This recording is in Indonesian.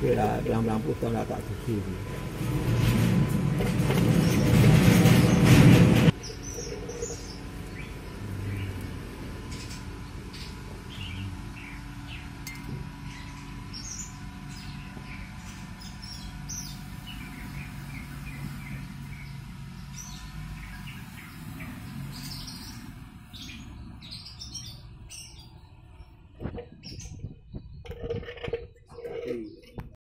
Kira belang-belang tahun lah tak susu.